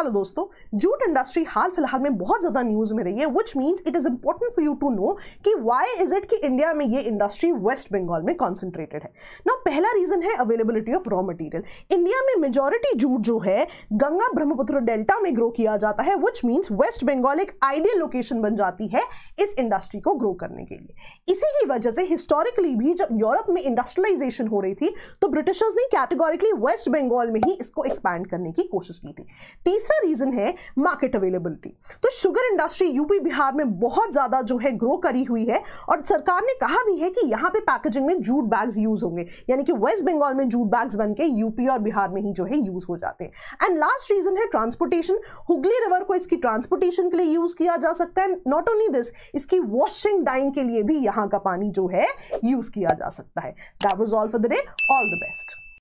Hello दोस्तों, jute industry हाल फ़िलहाल में बहुत ज़्यादा न्यूज़ में रही है which means it is important for you to know कि वाई इज़ इट कि इंडिया में ये इंडस्ट्री वेस्ट बंगाल में कॉन्सेंट्रेटेड है। ना पहला रीजन है availability of raw material India में मेजोरिटी जूट जो है, गंगा ब्रह्मपुत्र डेल्टा में ग्रो किया जाता है विच मीन्स वेस्ट बंगाल एक आइडियल लोकेशन बन जाती है इंडस्ट्री को ग्रो करने के लिए। इसी की वजह से हिस्टोरिकली भी जब यूरोप में इंडस्ट्रियलाइजेशन हो रही थी तो ब्रिटिशर्स ने कैटेगोरिकली वेस्ट बंगाल में ही इसको एक्सपैंड करने की कोशिश की थी। तीसरा रीजन है मार्केट अवेलेबिलिटी तो शुगर इंडस्ट्री यूपी बिहार में बहुत ज़्यादा जो है ग्रो करी हुई है और सरकार ने कहा भी है कि यहाँ पे पैकेजिंग में जूट बैग्स यूज़ होंगे। यानी कि वेस्ट बंगाल में जूट बैग्स बन के यूपी और बिहार में ही जो है यूज़ हो जाते हैं। एंड लास्ट रीजन है ट्रांसपोर्टेशन हुगली रिवर को इसकी ट्रांसपोर्टेशन के लिए यूज़ किया जा सकता है। नॉट ओनली दिस इसकी वॉशिंग डाइंग के लिए भी यहाँ का पानी जो है यूज़ किया जा सकता है। That was all for the day all the best